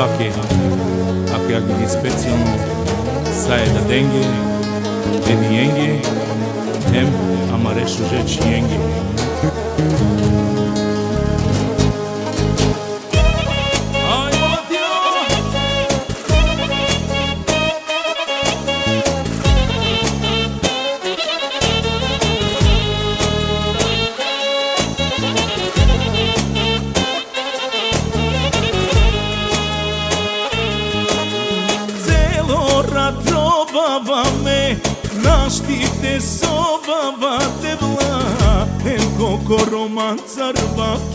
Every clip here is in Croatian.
Iraq abgehört die Spezien Said Adenge, Edienge, Hem Amaresh Jetienge. sarma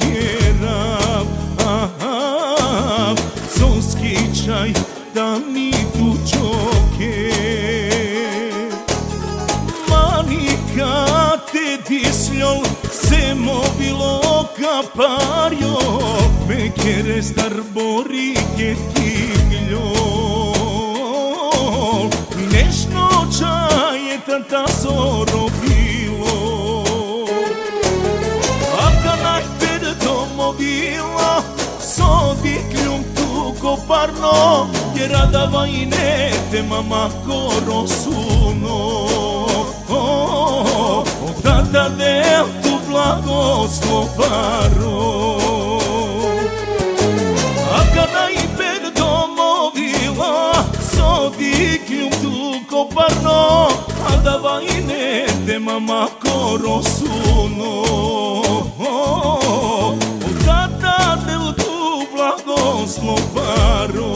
stvarno Jer radava i ne te mama koro suno. Oh, oh, oh, Od tada del tu blagoslovaro A kada i per domovila Sodikljum tu koparno Radava i ne te mama koro suno. louvar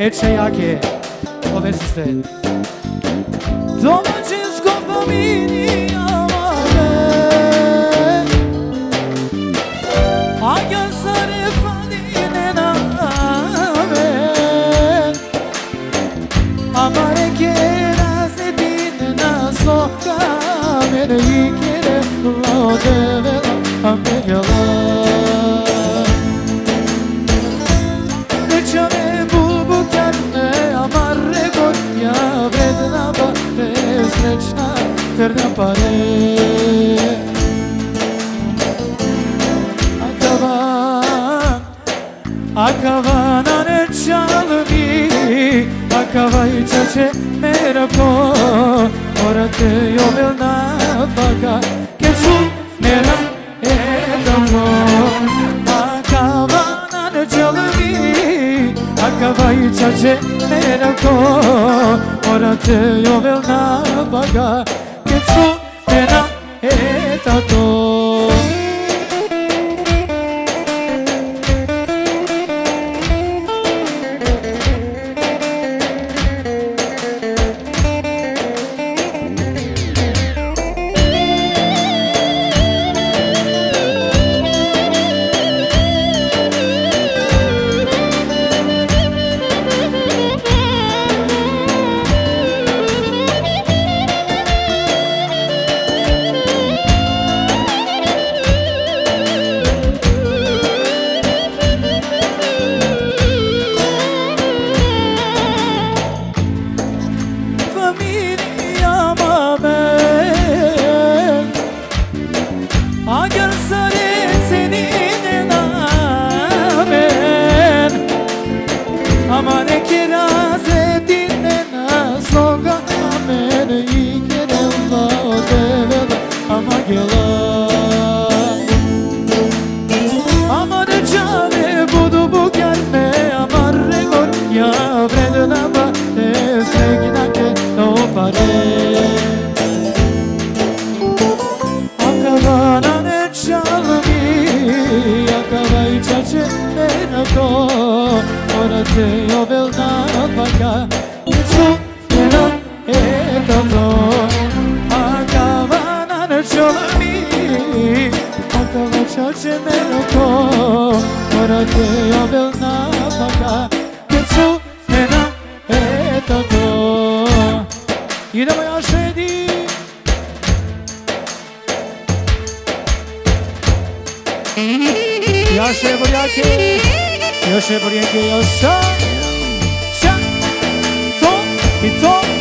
el şey ake. Oh, this is it. 不要睡不要停要睡不要停要睡想走你走。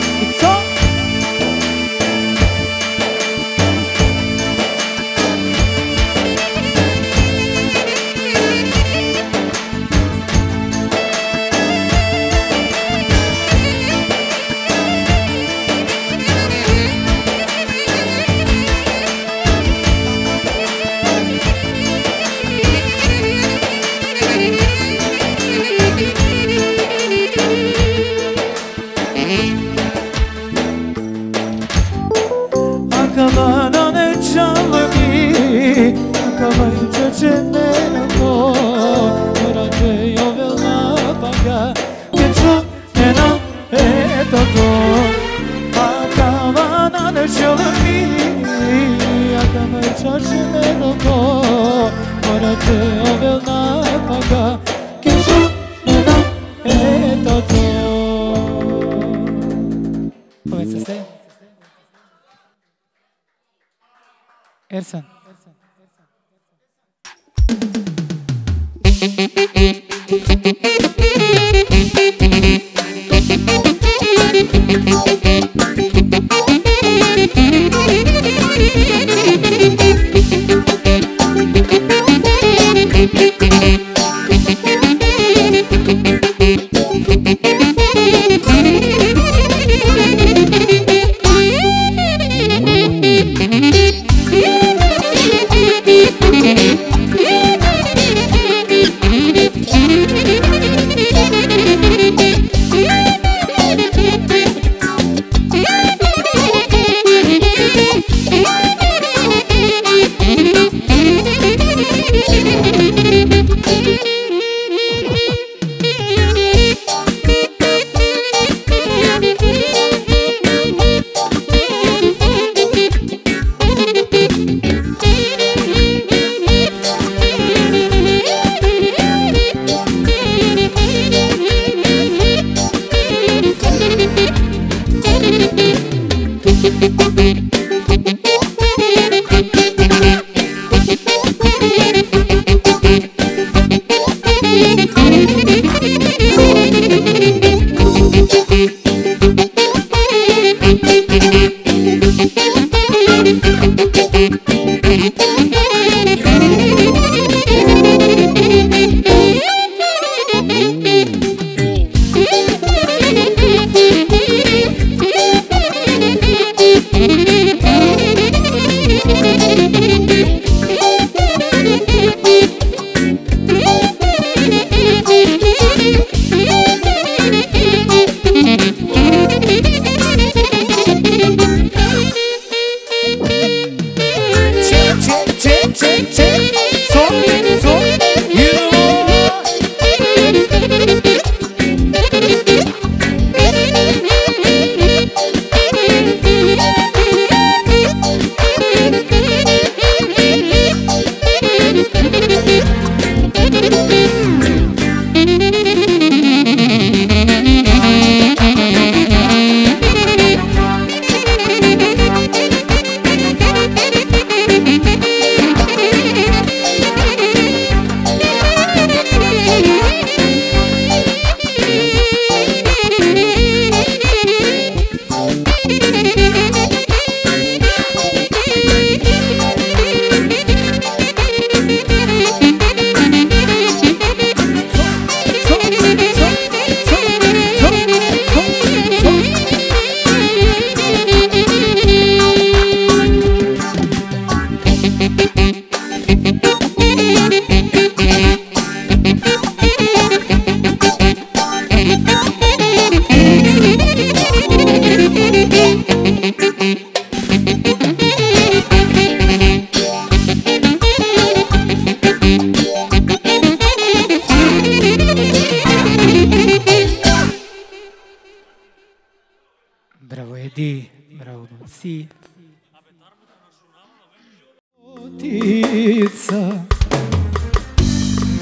Lepotica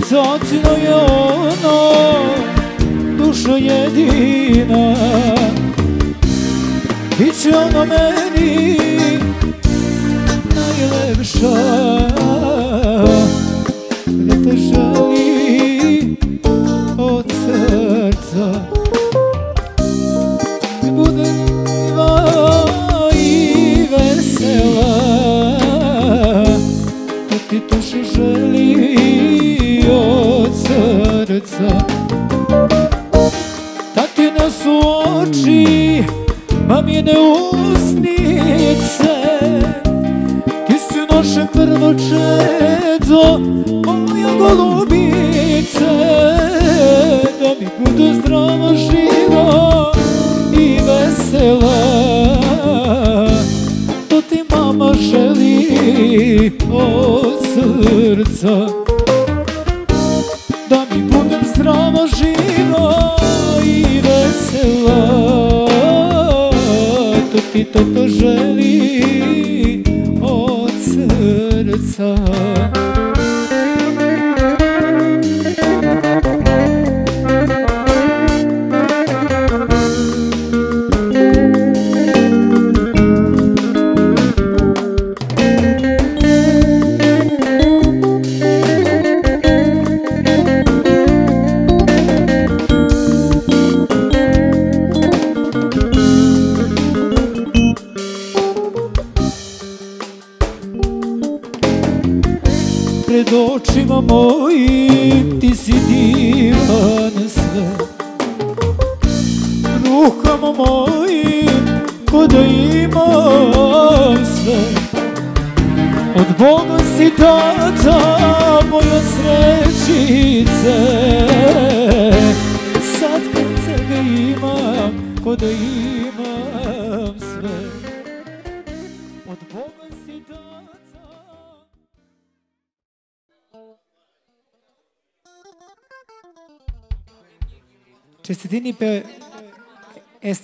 Točno je ono dušo jedina Biće ono meni najlepša želi od srca. Da ti ne su oči mamine usnice Ti si naše prvo čedo, moja golubice. Da mi bude zdrava, živa i vesela želi od srca. Da mi budem zdrava, živa i vesela. To ti to to želi od srca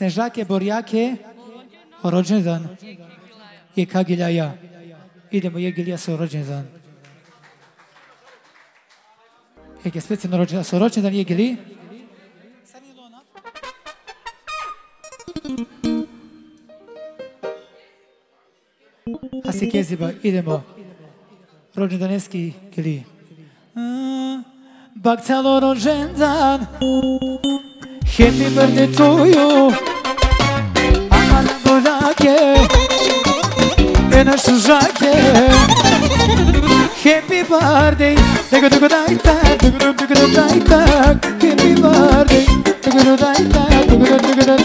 Esnežake Borjake rođendan je Kagilja ja. Idemo Jegilja sa rođendan. Jeg je specijalno rođendan sa rođendan Jegili. A se keziba, idemo. Rođendaneski gili. Bak celo rođendan Happy birthday to you Aman burake Ένα σουζάκι Happy birthday Τεκο τεκο τάι τάκ Τεκο τεκο τάι τάκ Happy birthday Τεκο τεκο τάι τάκ Τεκο τεκο τάι τάκ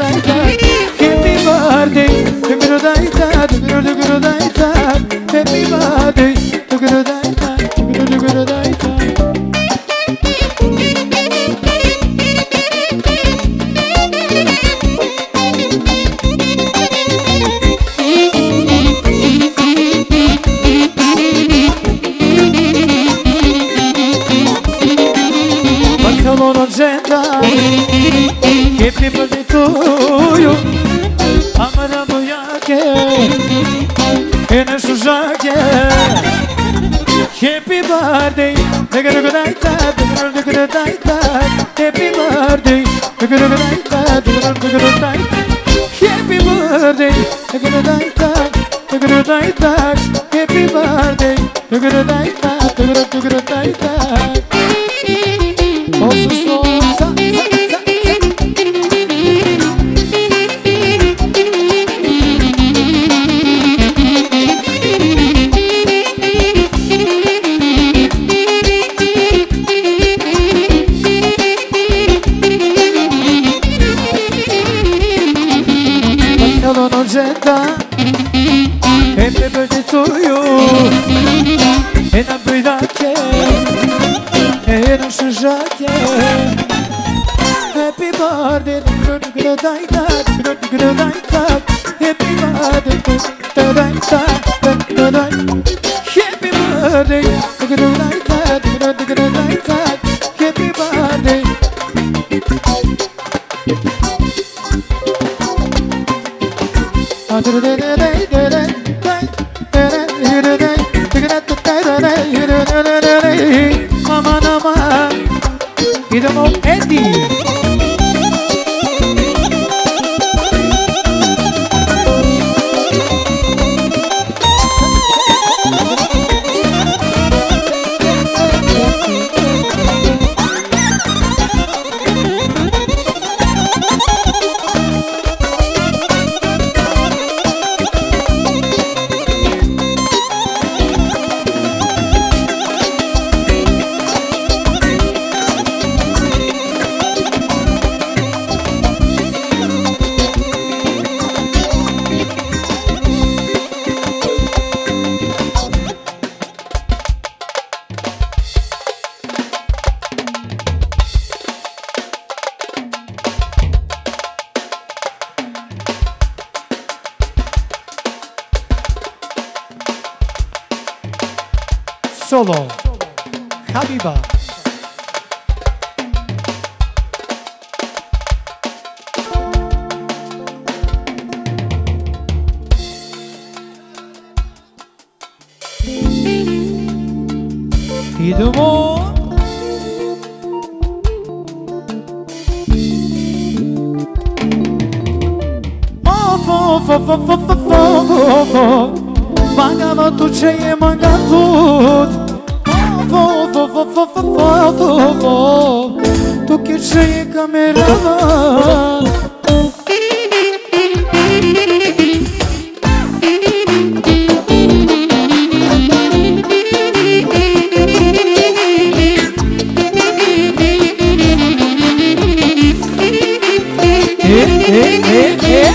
e, e.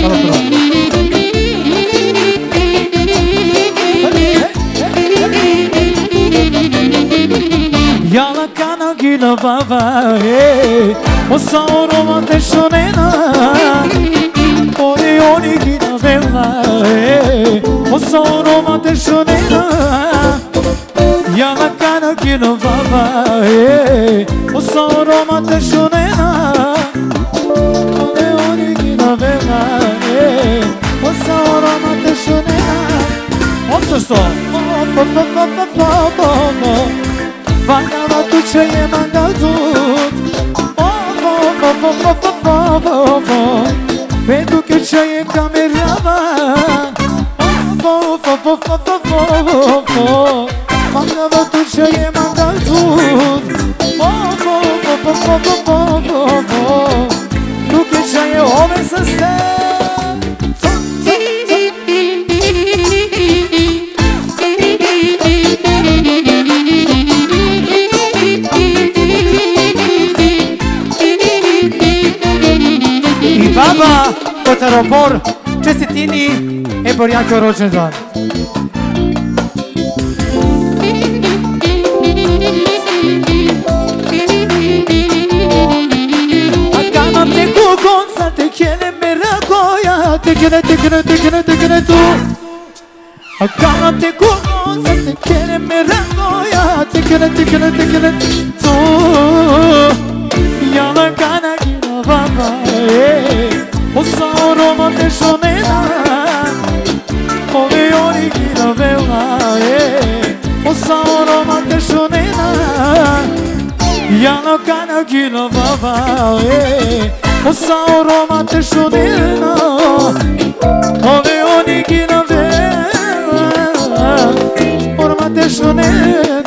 Fala pronto. gino baba e o sauro mate shonena ore ore gino vela, e o sauro mate shonena yala kana gino baba e o sauro mate shonena Sluša so Vanga va tu që je ma nga zut Me duke që je kamerjava Oh, oh, oh, oh, oh, oh, oh, oh Baba, Kocaropor, Cesetini, Eborjan Koroçendan. Akanam te kukon, sa te kjene merakoja, te kjene, te kjene, te kjene, te kjene tu. Akanam te kukon, sa te kjene merakoja, te kjene, te kjene, te kjene tu. de novo vai O Sauro mate chudino O Leone que não vê. O mate chudino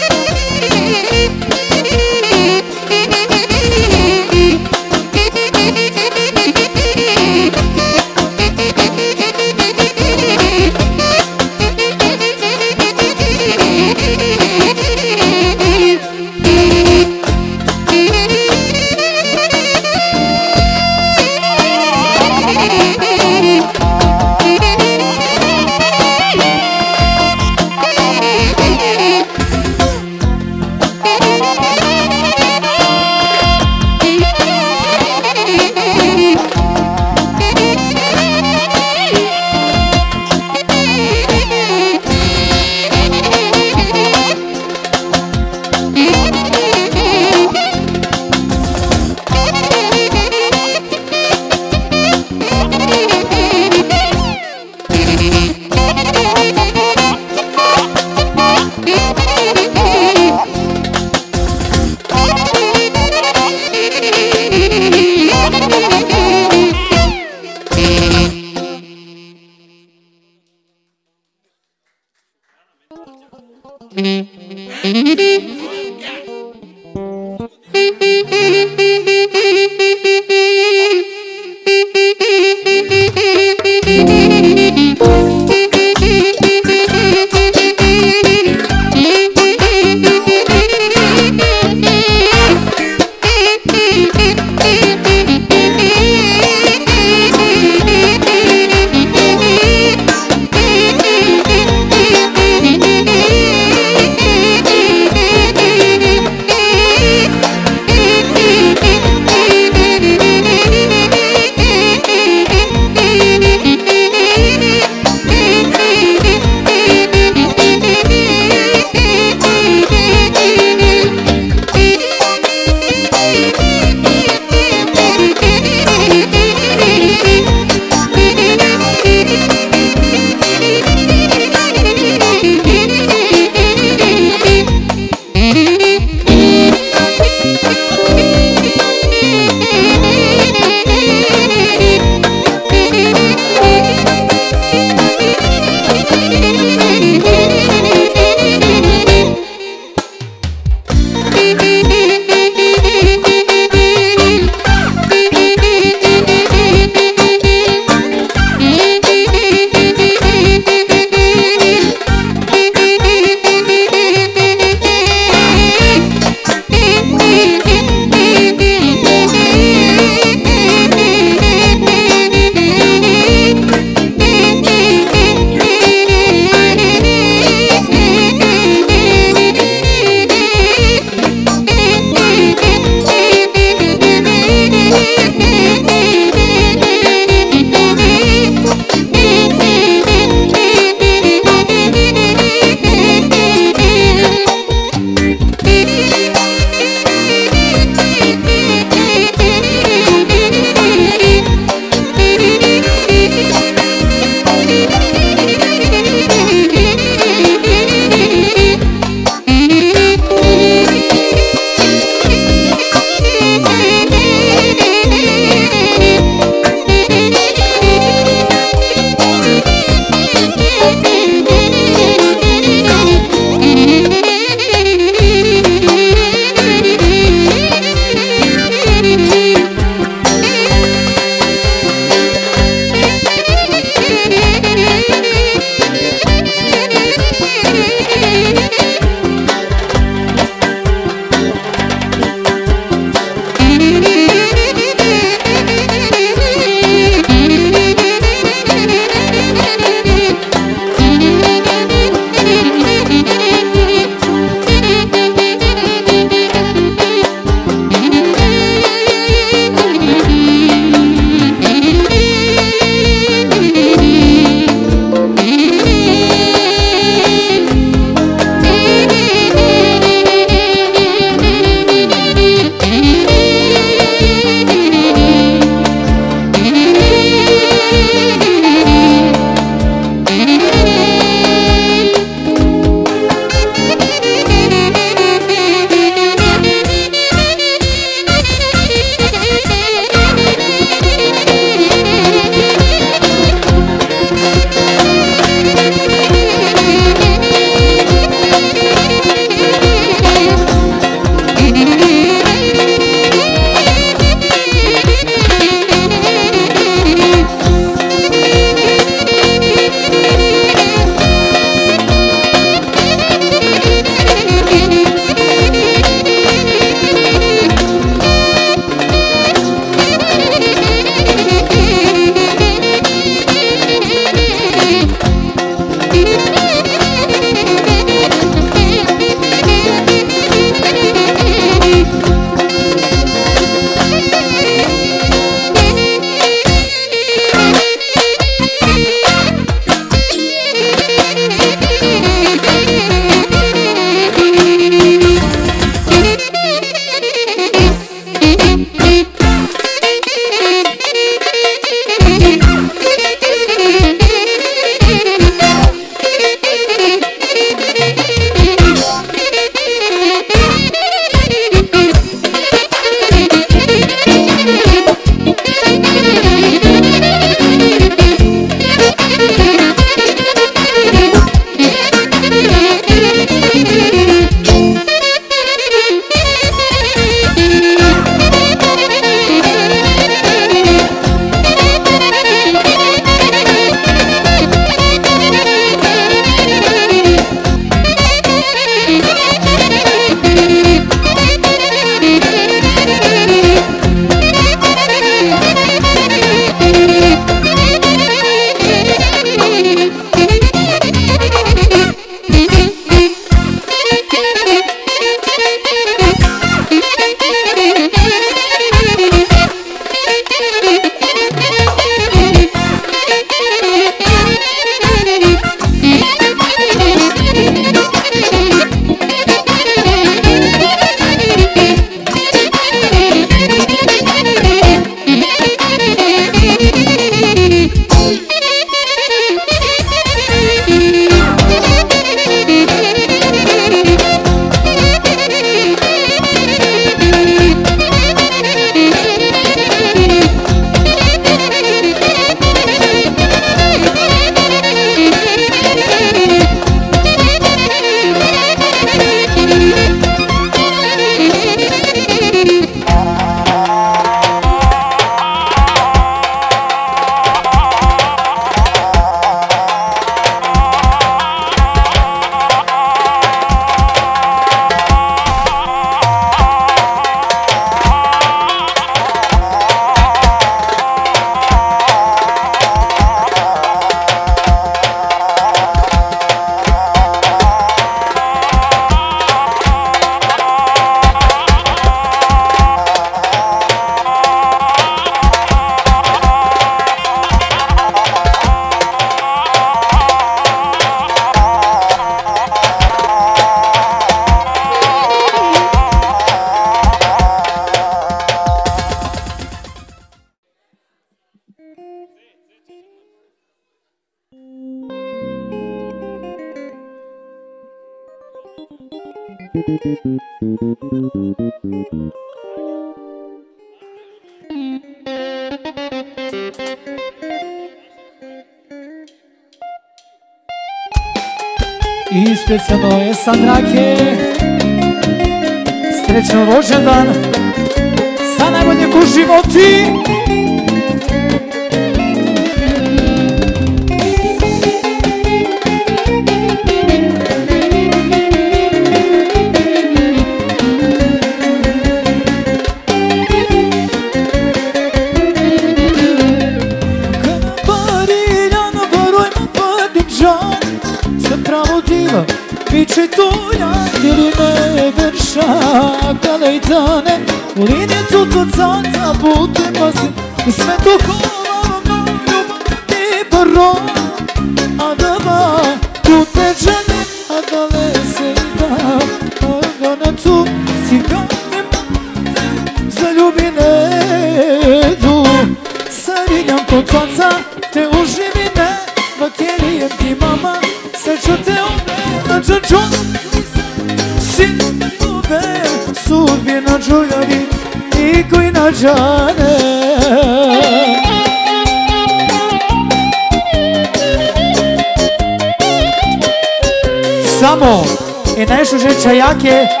함께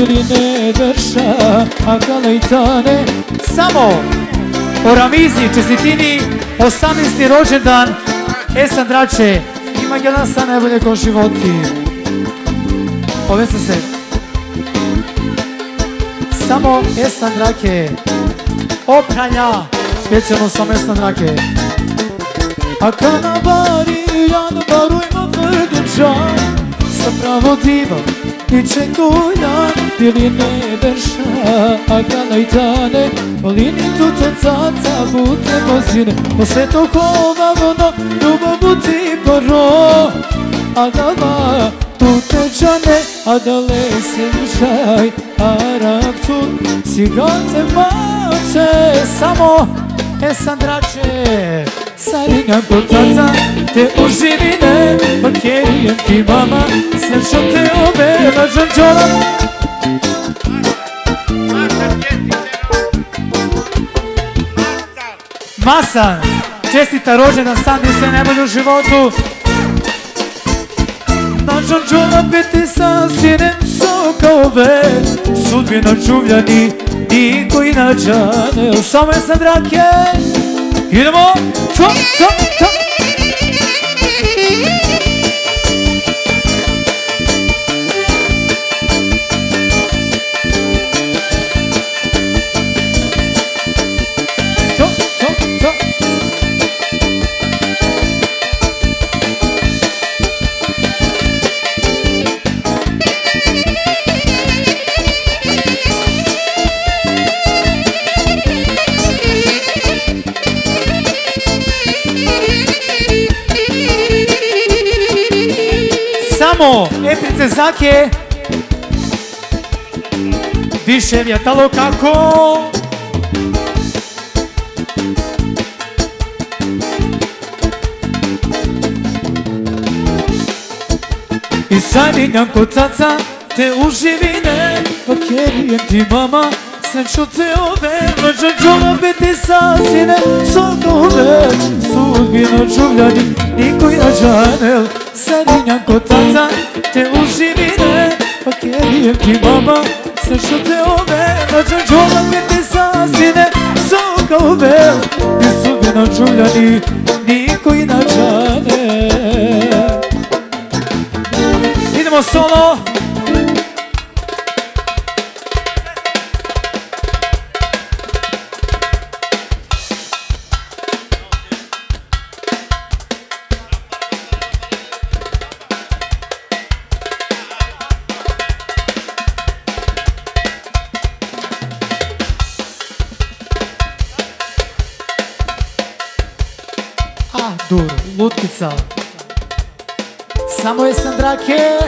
tujlan Dili ne dërsha A ka lejtane Samo O Ramizi, čestitini 18. rođendan. Esan Drače Ima jedan sa najbolje ko životi. Povese se. Samo Esan Drake Opranja. Specijalno samo Esan Drake. A kana bari janë baruj më vërgën qanë Sa pravo diva i që tu janë Dilin e bërsha a ka lajtane Polini tu të caca bute pozine Ose to kova vono ljubav buti poro A da va tu te gjane A da lese u čaj A rakcu si gate mace Samo. E sandrače Kod caca, te uživine Pakerijem ti mama, srećom te obela džanđola. Masan, čestita rođena Sandi, sve najbolje u životu. Na džanđola peti sa sinem soka ove Sudbina čuvljani i koji nađane Samo je sad 雨的吗？走走走。Samo, epice zake! Više vjetalo kako! I sarinjam kod caca te uživine. Pakerijem ti mama Sreću te ove Mlađa džola biti sasine Sokove Sudbina čuvljani Niko na džanel Sarinjan ko tata Te uživine Pa kjerijem ti mama Sve što te ove Na džanđola mi te sasine Soka ove. I sudbina čuljani Niko na džanel Sal. Samo je Sandrake.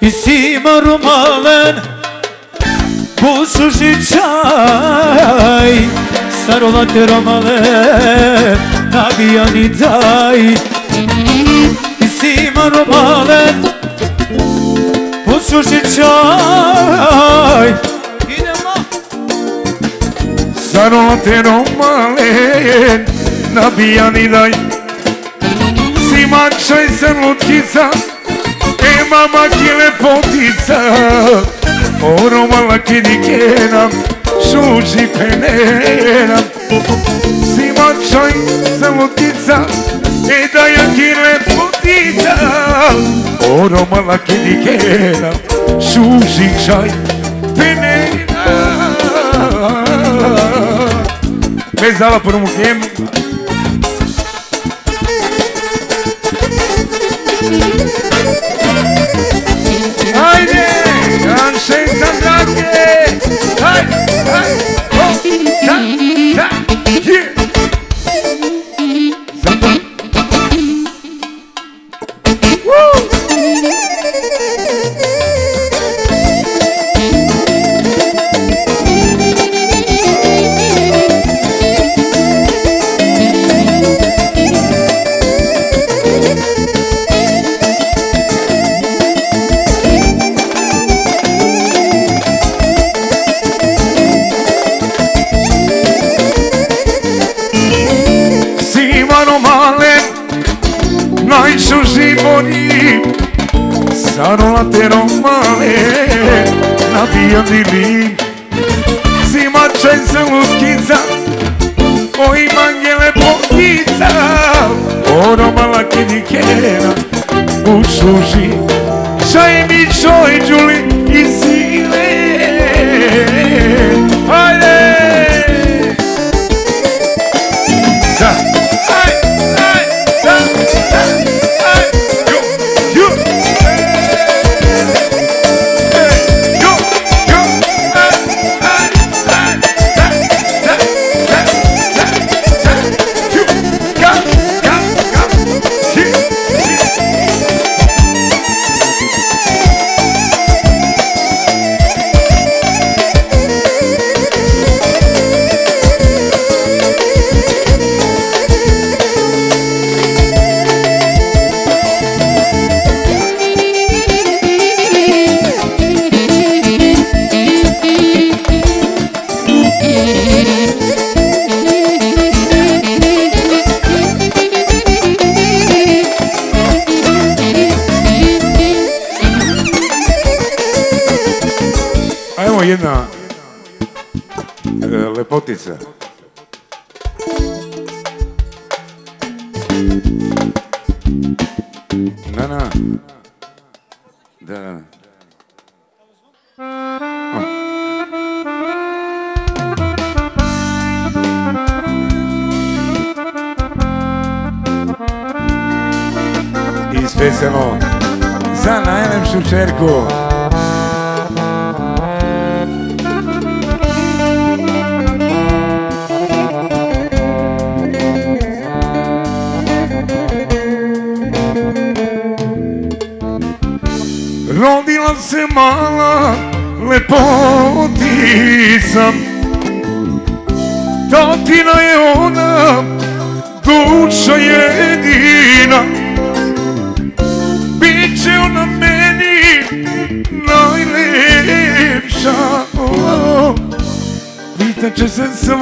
Isi marumalen Busu žičaj Sarolate romale Nabijani daj Isi marumalen Busu žičaj Sarotero male na dai Siman čaj se lutica E mama ki lepotica Ono mala kidikena Šuži penena Siman čaj se lutica E da ja ki lepotica Ono mala kidikena Šuži čaj penena Fez aula por um tempo. Né? Haydi! o quê? Ai!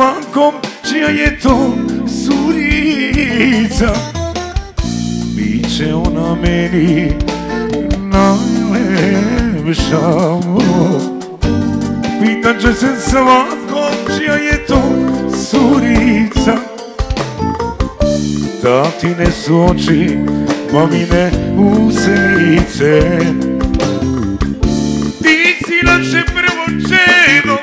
Se svakom čija je to surica? Biće ona meni najlepša Pitaće se svakom čija je to surica? Tatine su oči, mamine usenice Ti si naše prvo čedo,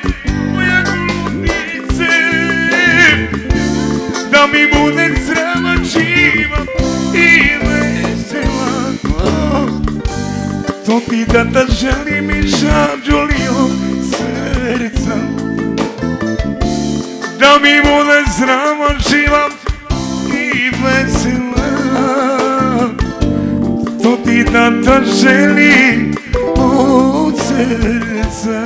Ti da želim i žađolio srca. Da mi bude zdrava, živa i vesela. To ti da da želim od srca.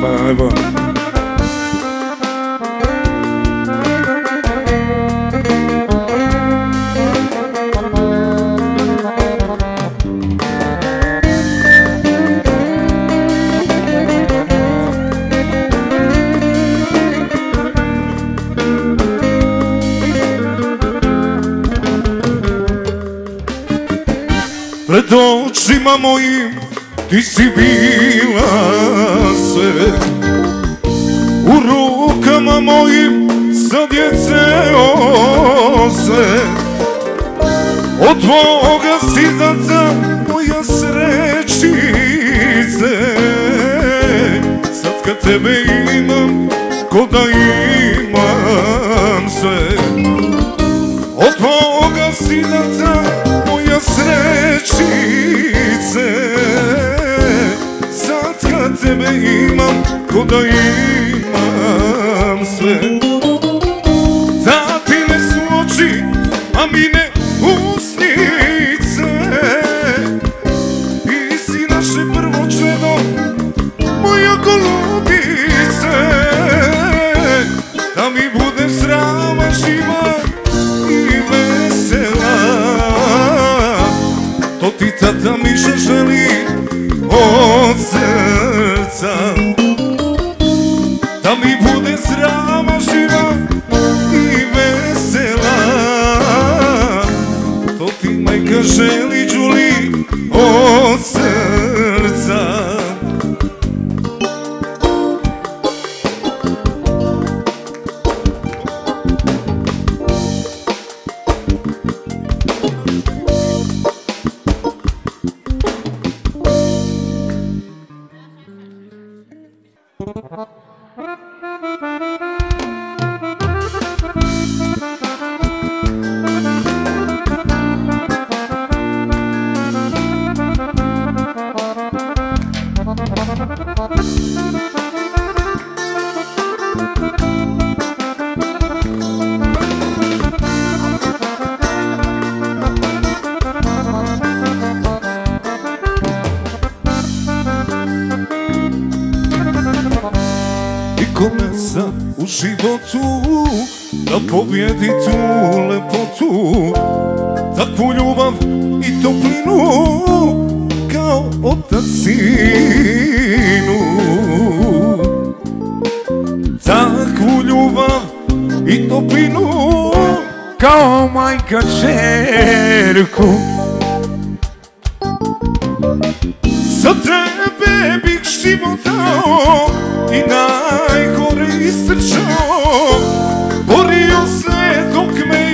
Hvala očima mojim ti si bila sve. U rukama mojim za djece ose Od tvoga sizaca moja srećice. Sad kad tebe imam, ko da imam ก็ Kao majka čerku. Za tebe bih život dao I najgore istrčao Borio se dok me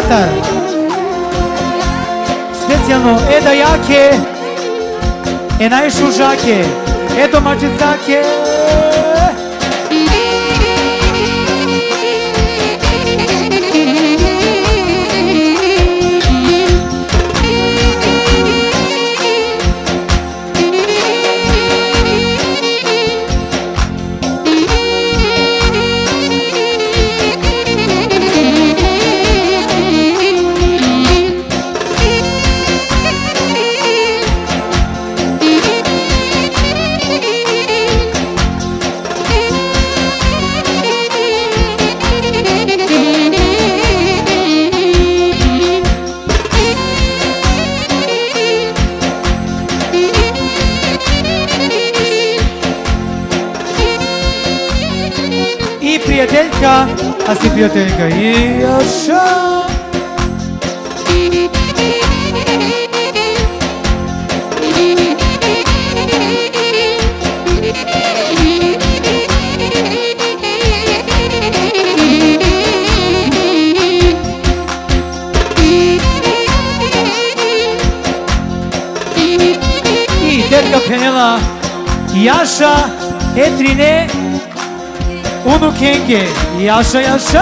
театар. Специјално е да јаке, е најшужаке, е домаќицаке. а си пијате и јаша. Јаша Етрине 我都可以给你要说要说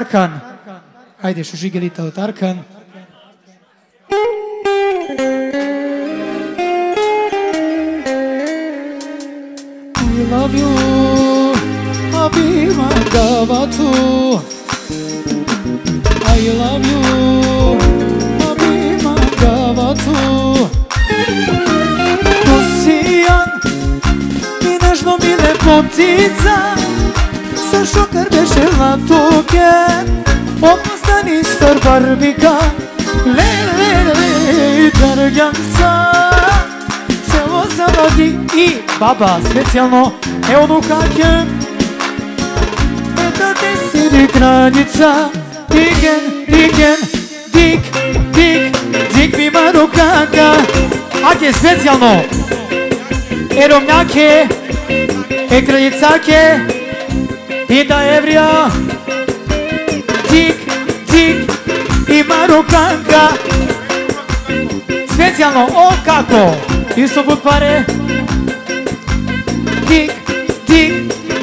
Tarkan. Ajde, šušigelita u Tarkan. I love you, Abima Gavatu. I love you, Abima Gavatu. Nosijan, mi nežno mi lepotica, Сар Шокер беше латукен Опостани Сар Барбика. Ле, леле, дрганца Цело завади и баба Специјално. Е од каке Ето ти си сиди граница Диген, диген, дик, дик Дик ви марокака Аке специјално. Е ромњаке Е краљицаке i da evrija, dik, dik, i marukanka. Specijalno, o kako, isto bud pare, dik, dik,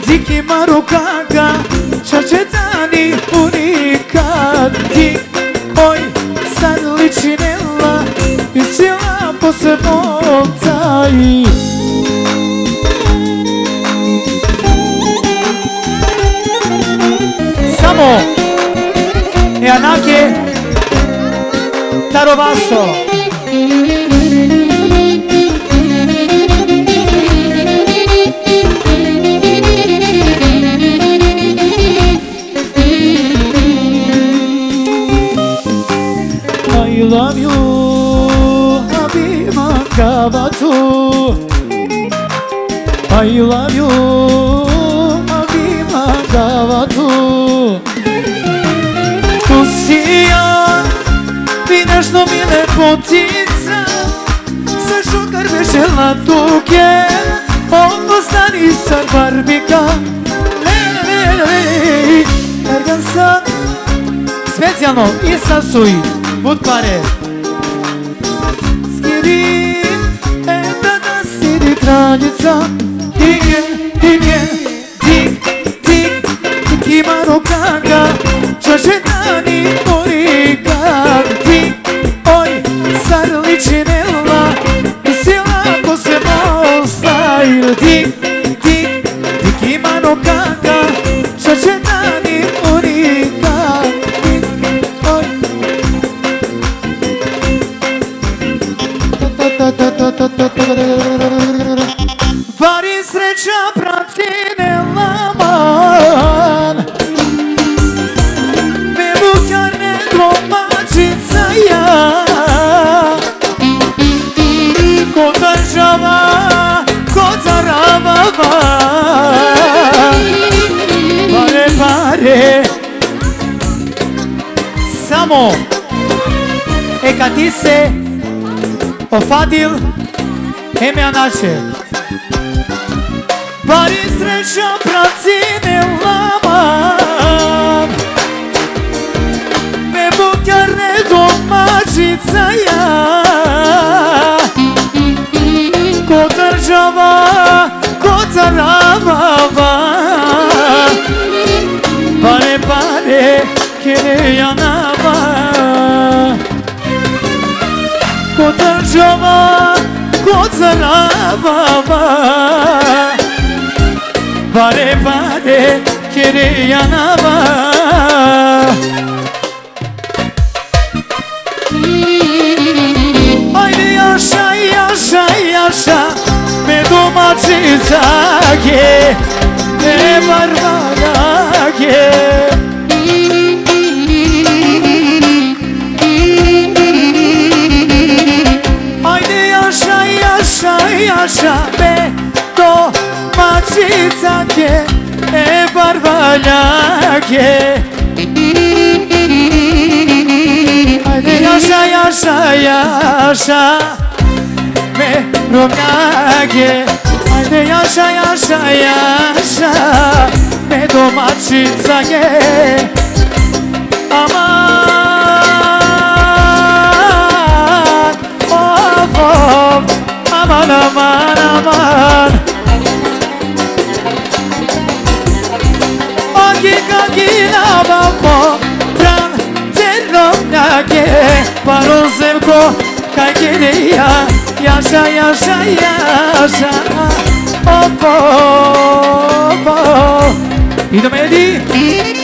dik i marukanka, čačetani unikat, dik, oj, sad liči nela, i cijela posebno taj. Samo, e anche Tarovasso. I love you, Habima Gavatu. I love you, Habima Gavatu. Сијан Видаш но ми лепотица Се шукар беше латуке, Ово стани сар барбика. Ле, ле, ле, ле Ерган сан Специјално и сасуј Буд паре Скири Ета да, да си краљица Диге, диге. Ofadil E me anaše Pari sreća pracine lama Me bukjarne domaćica ja Ko država, ko carava Pare, pare, kere janava Ko جما گذرا بابا باره باره کریانا بابا așa Pe domațița ghe Pe barbara ghe Warszawie to macica kie e barwalakie Hajde jasza, jasza, jasza me romnakie Hajde jasza, jasza, jasza me domacica kie aman aman aman. Ogi gogi na bambo Tran terrom nage Baron zemko kaygeriya Yaşa yaşa yaşa. Opo opo İdom edin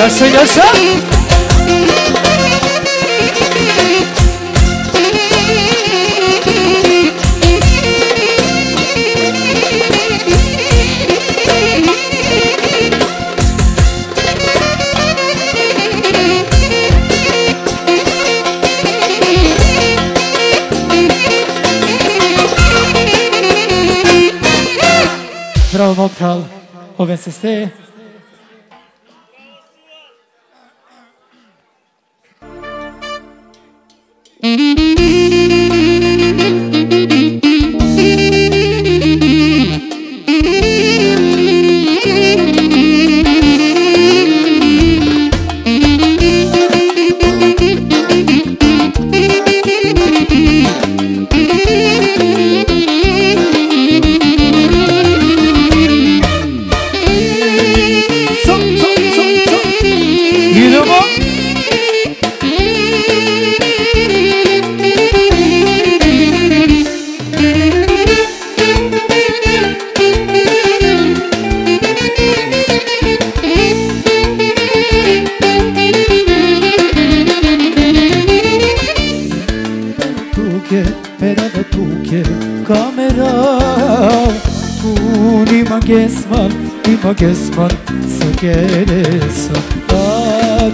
Yes, yes, yes. Provocal, OVCC.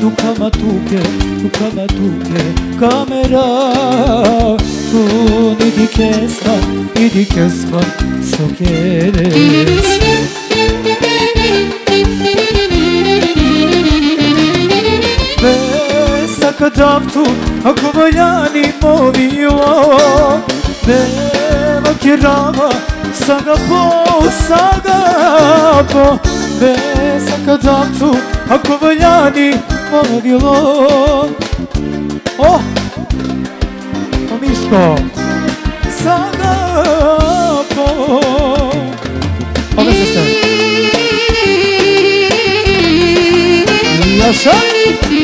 tu kama tuke, tu kama tuke kamera. Tu ne nidi keskan, nidi keskan sokeres Ka draptu, ako valjani movi jo Beva kirava, sagapo sagapo Besa kadavtu ako valjani movio Oh! Miško! Sagapo Ove se ste Yaşa!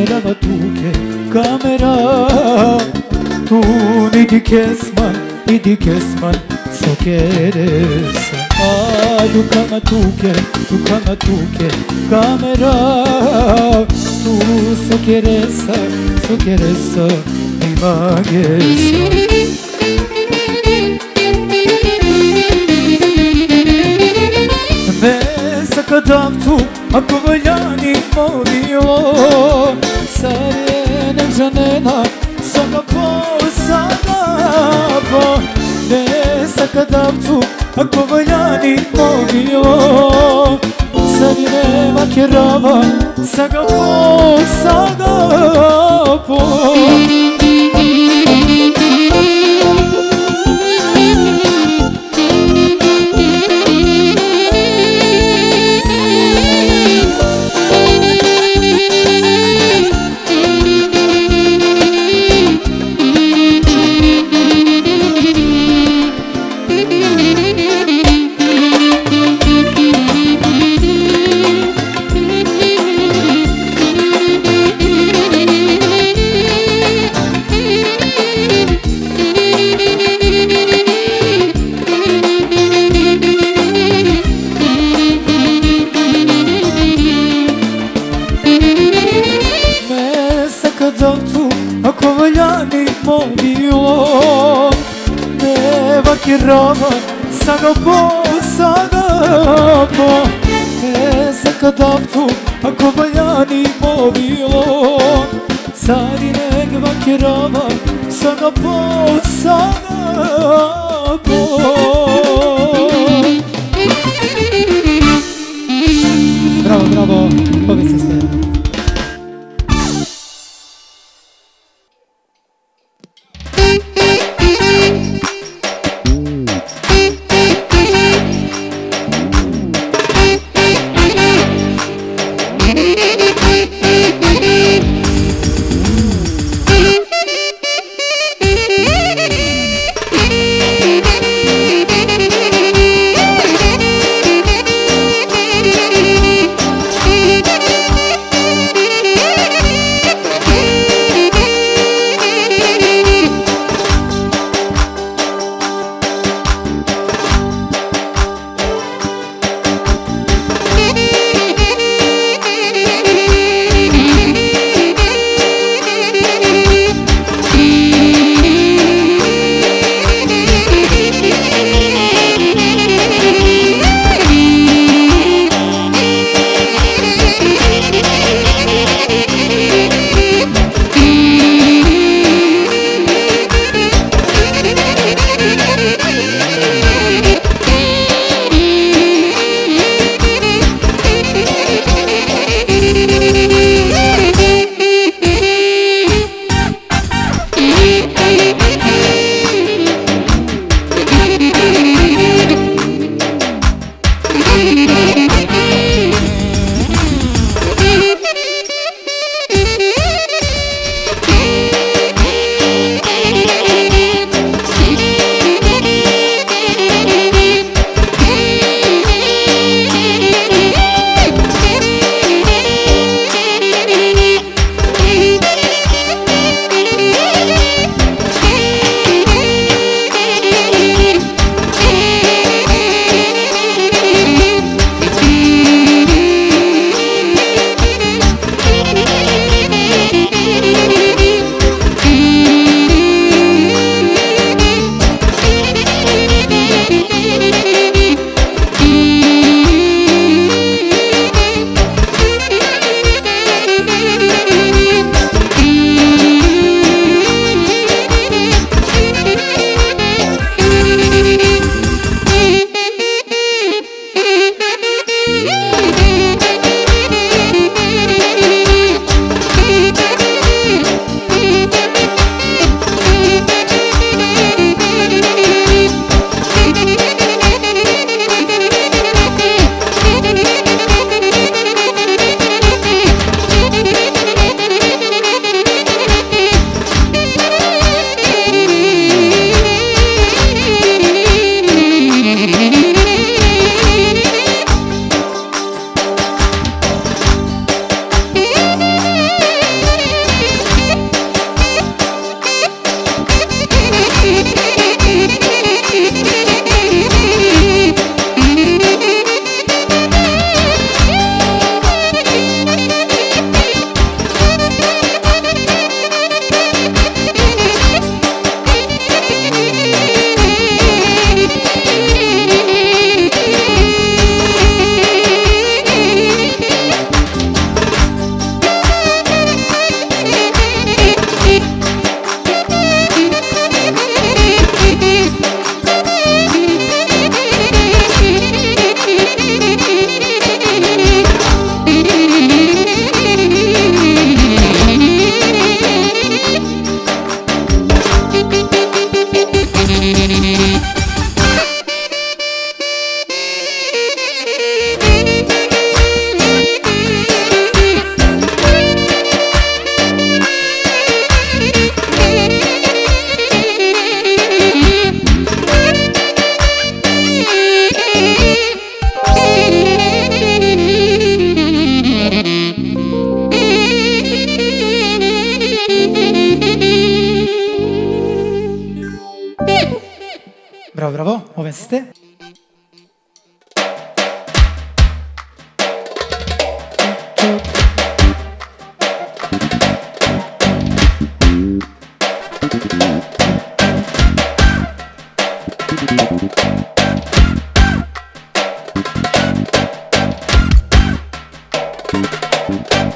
Kamera va tuke, kamera. Tu nidi kesman, nidi kesman Sokeres A dukana tuke, dukana tuke Kamera. Tu sokeresa, sokeresa Imagesa Kadam tu, ako wala ni valjani movio Sarene žanena sagapo sagapo Mesa kadavtu ako valjani movio Sarine makirava sagapo sagapo ako kirova Sano po, sano po Te se kadavtu Ako valjani mobilo Sari negva kirova Sano po, sano po Bravo, bravo.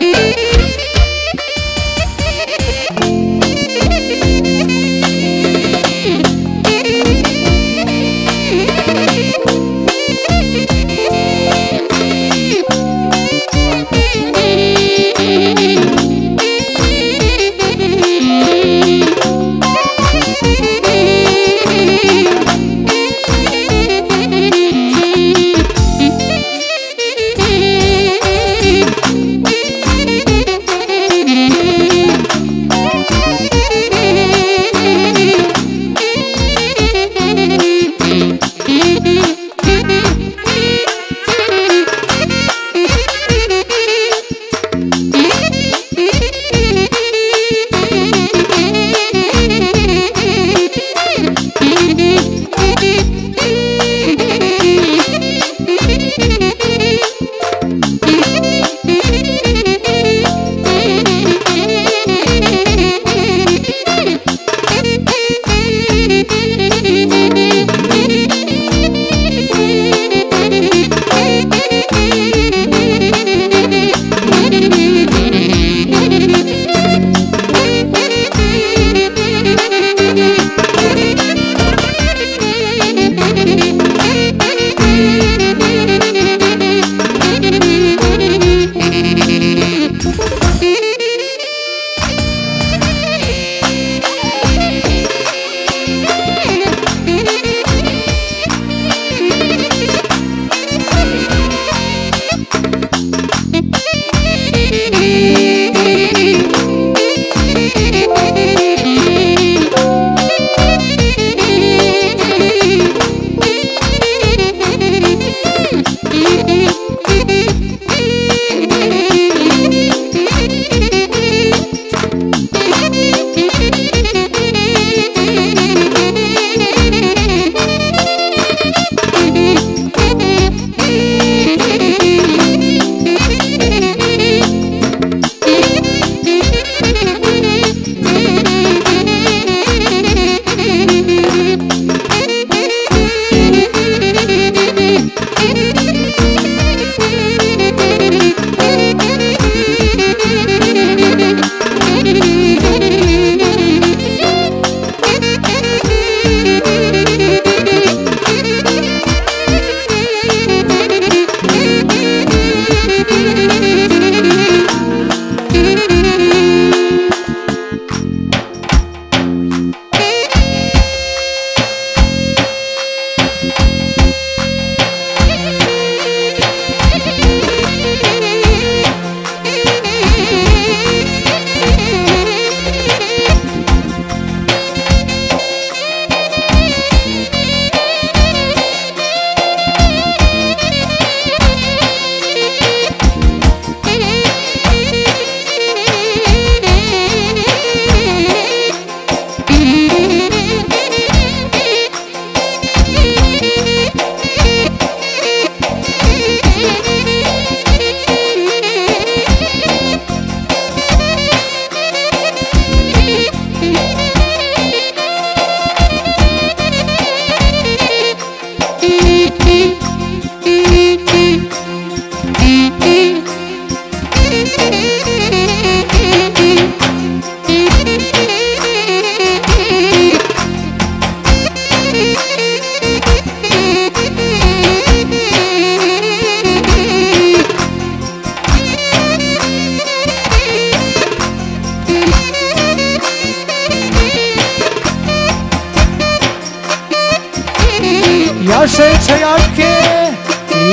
E...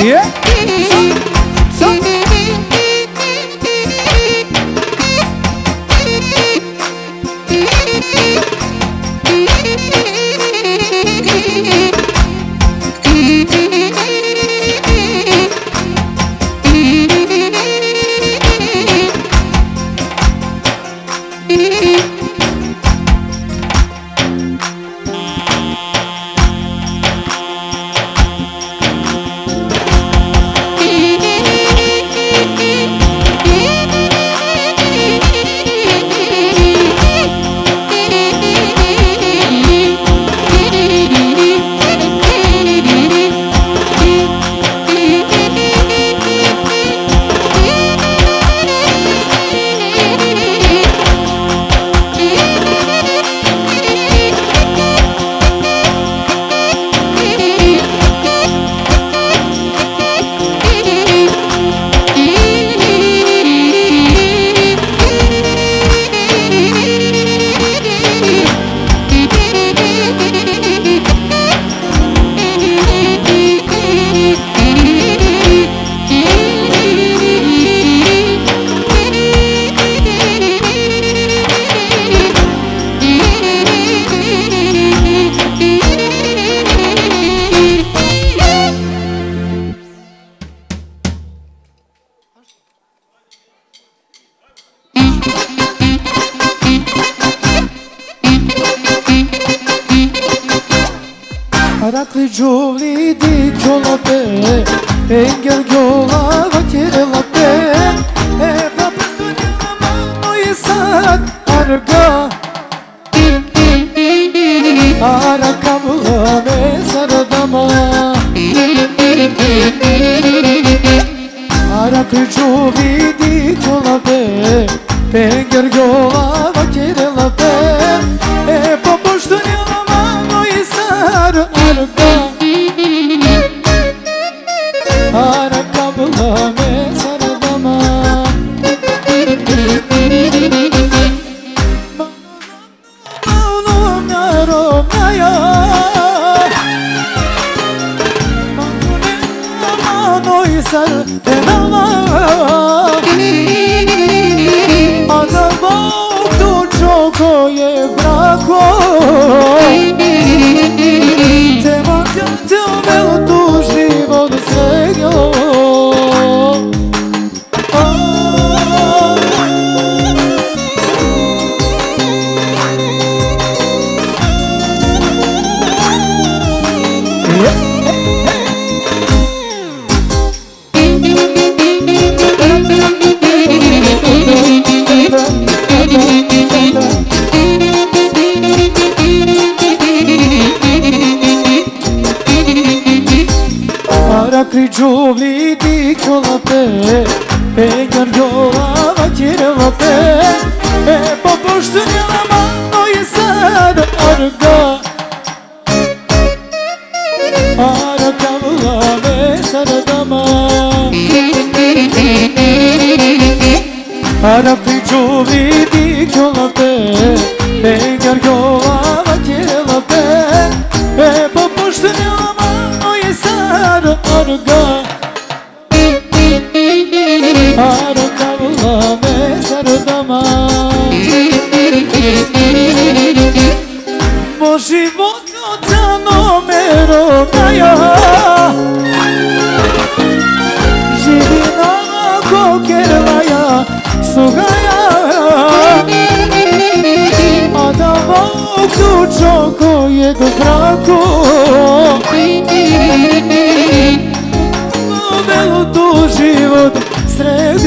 Yeah. Rabbi čuvi ti kjola te E gjer kjola va kjela te E po poštenjama moje sar orga ključa kojego brako Dovelo tu život sreću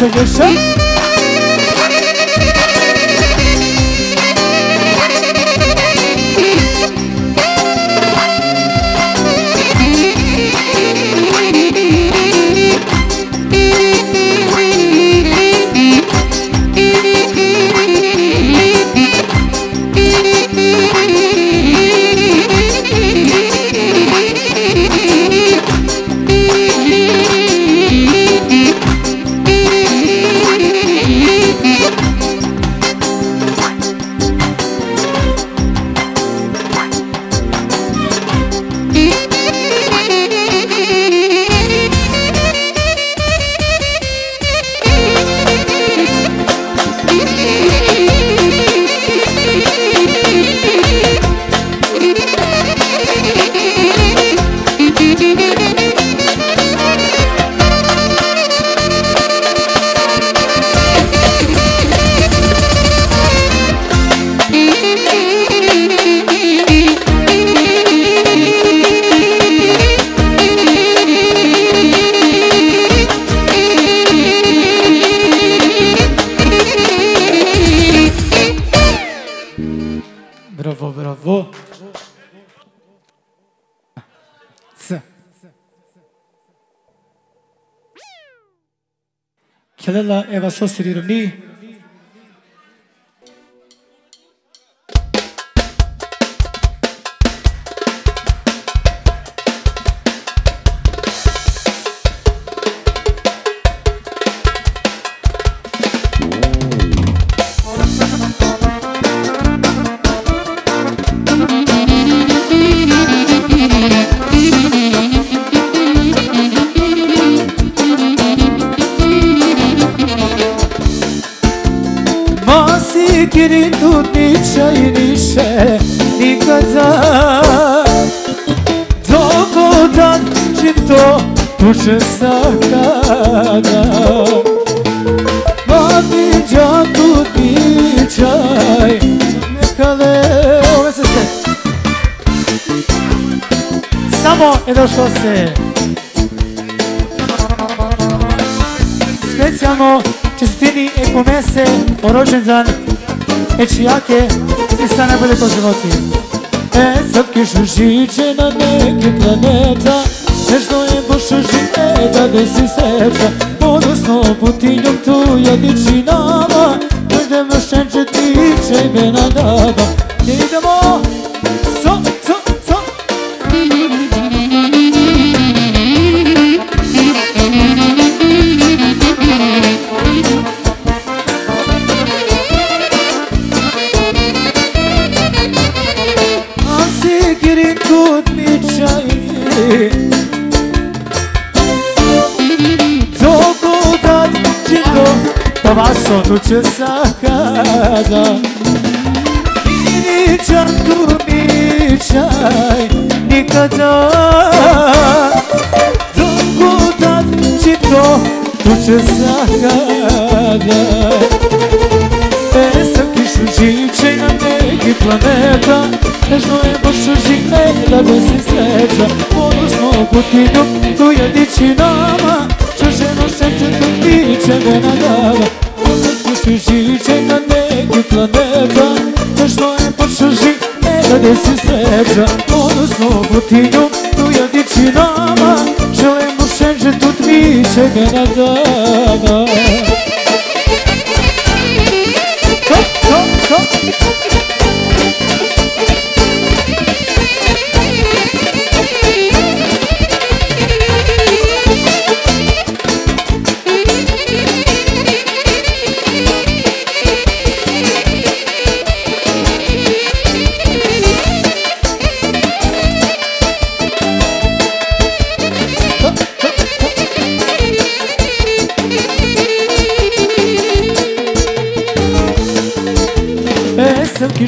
人生。sua Siriruni tuče sakada Mami džaku ni čaj nekale Ove se ste Samo je došlo se Specijalno čestini e pomese o rođendan e čijake svi sa najbolje po životi E sad kišu žiče na neki planeta Nešto je da desi sreća Odnosno putinjom tu jedići nama Dojdemo šenče tiče imena daba Idemo tuče sakada Ni čan tu ni čaj nikada Dongudan čito tuče sakada Esa kišu žiče na neki planeta Nežno je baš žive da se sreća Odnosno putinu koja dići nama Što ženo šeće to tiče me Qyqi që nga ne këtë planeta Të shtojnë për qëzhi e në një si sreqa O në sobu t'injo, tu ja di që nama Qële më shenë që tu t'mi që nga nga dama Top, top, top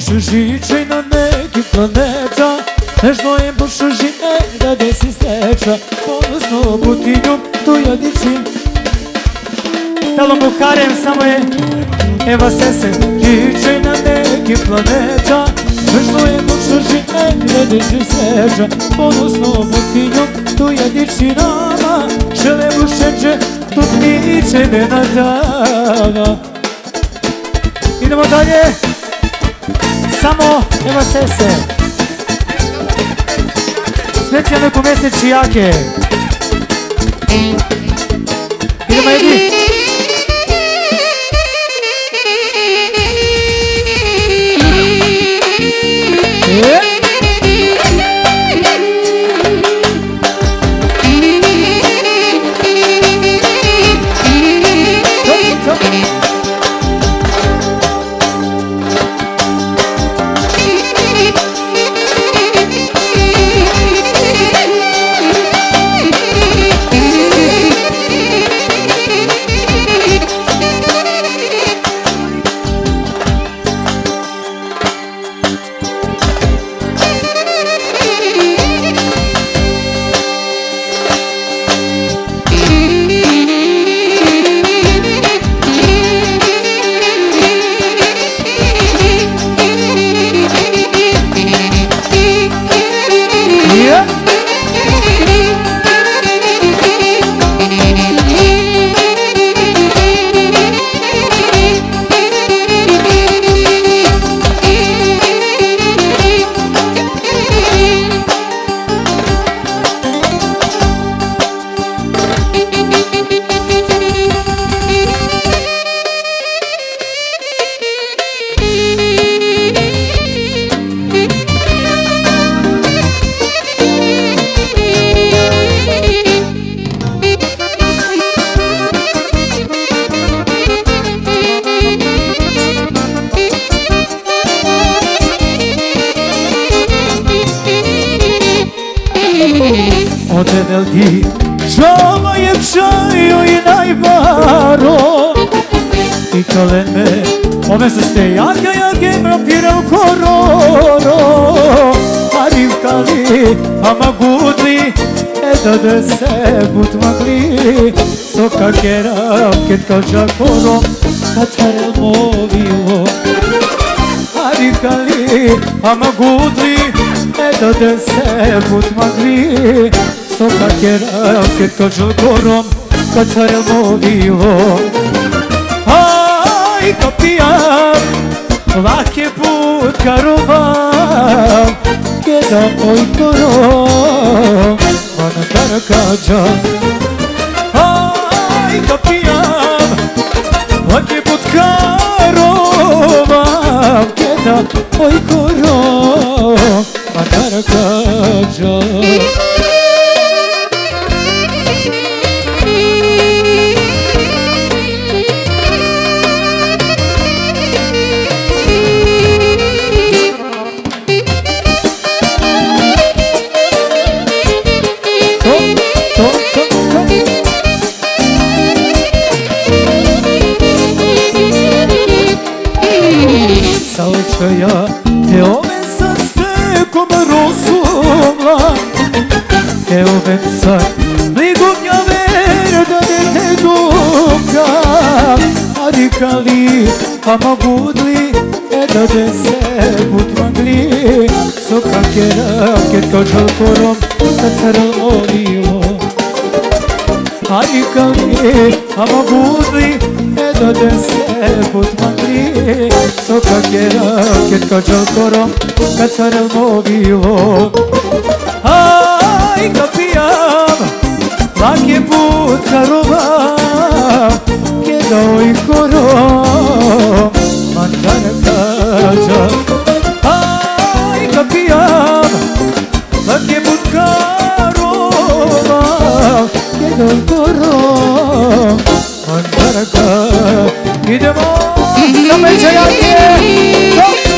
kišu žiče na neki planeta Nešto je bošu žine da desi sreća Odnosno putinjom tu jadići Talo Buharem samo je Eva Sese Žiče na neki planeta Nešto je bošu žine da desi sreća Odnosno putinjom tu jadići nama Žele bušeće tu tmiće me nadava Idemo dalje Samo é você é começo de kumesec jake Idemo jedni Yeah! melodii Čovajem čaju i najbaro I kaleme Ove se ste jage, jage mrapira u kororo Arim kali, ama gudli Edo de se bud magli Soka geram, ket kalca korom Katar el movio Arim kali, ama gudli Edo de se bud magli Co takie rakie, to co gorom, to co ja mówiło. Aj, to pijam, wakie budka rubam Kiedy oj gorom, pana tarakadza Aj, to pijam, wakie budka rubam Kiedy oj gorom, pana tarakadza انسان میگویم دادت دوکا آدیکالی اما بودلی دادت سر بود مگلی سوکا کرم که کجل کرم تسر آلیو آدیکالی اما بودلی دادت سر بود مگلی سوکا کرم که کجل کرم تسر آلیو آدیکالی הקיבוץ קרובה כדוי קורו מתן קג'ה היי כפייה בקיבוץ קרובה כדוי קורו מתן קג'ה ידמו סמל שיהיה טוב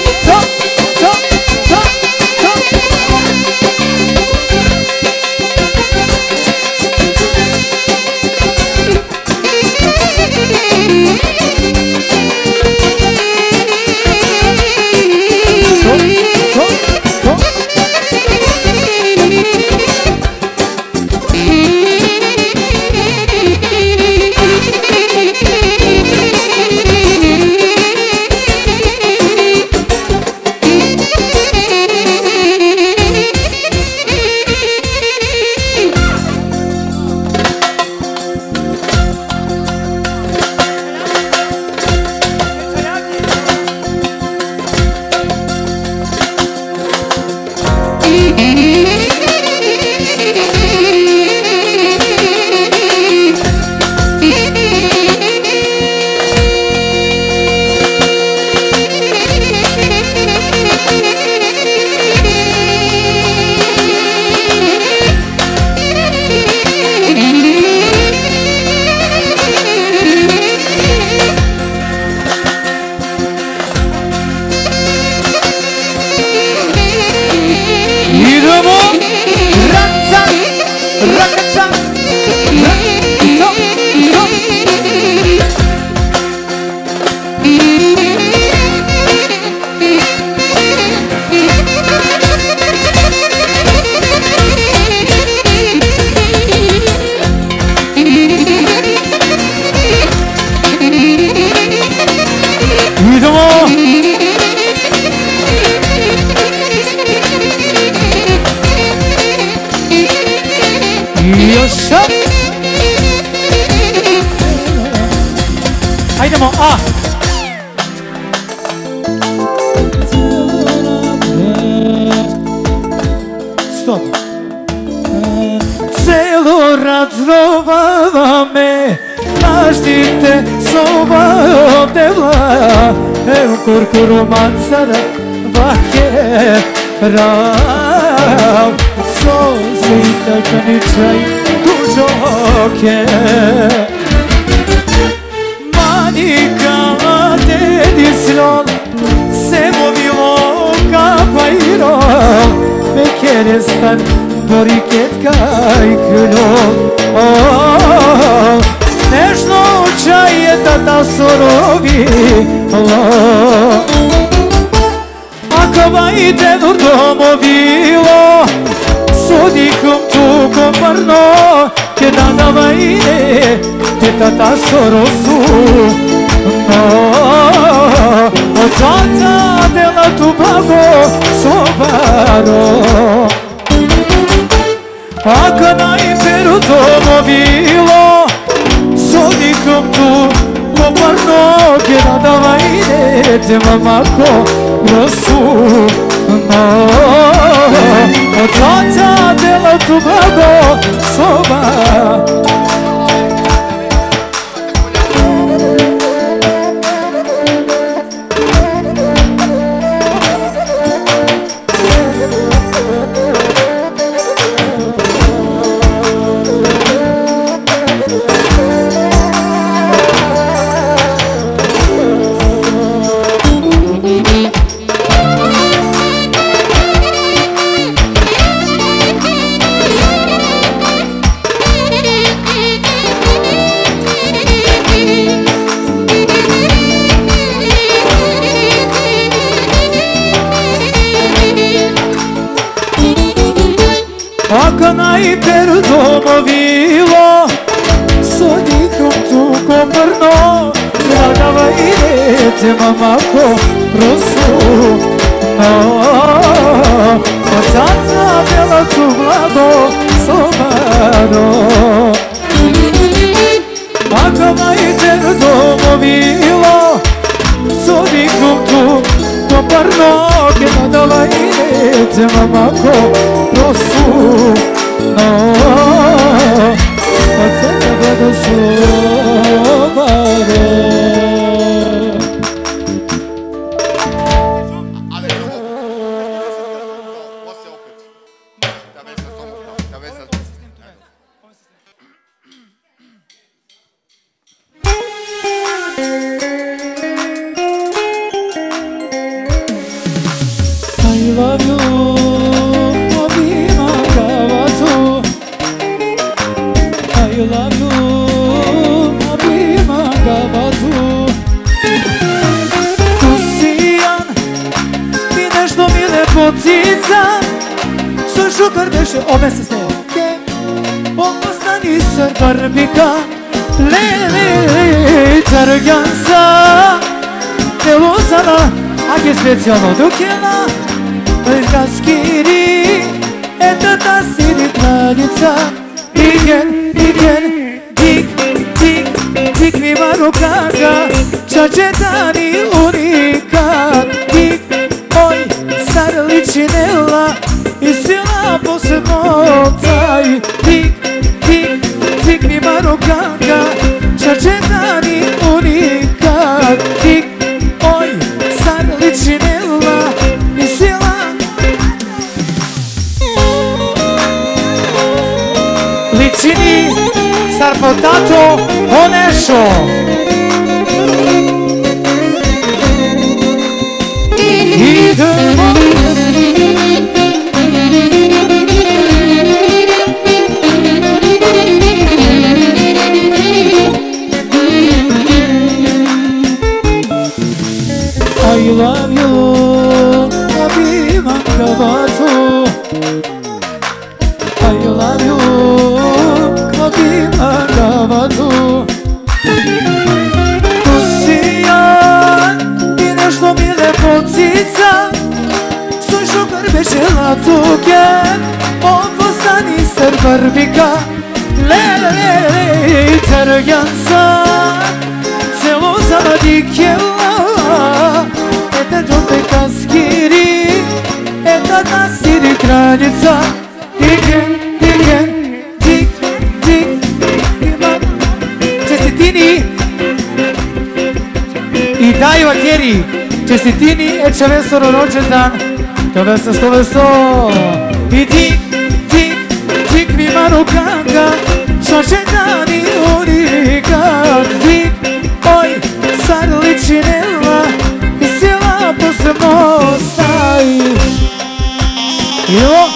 გავათო მოვიმა გავათო I love you მოვიმა გავათო კუსიან ты нежно ми лепотица სოშო გარდაშე ომესზე გე ომასანი სერგარბიკა ლელე ძარგანსა ელოსანა აგეს ვეციანო დუკენა le, targansa. Te luzana, anche specijalno dukjela Kaskiri, это та сири кралица Igen, igen, tik, tik, tik mi va rukaka Čačetani unikat Tik, oj, sarličinela I sila posebno taj sure. natuke O fosani servarbika Lele tergansa Se uzadi kjela Eta džote kaskiri Eta nasiri kraljica Diken, diken, dik, dik Čestitini I daju akjeri Čestitini e čeveso rođendan Кавеса словесо Иди, иди, дикни мароканка Шошетани урика Дик, ой, сарличинела И села по самостай Йо!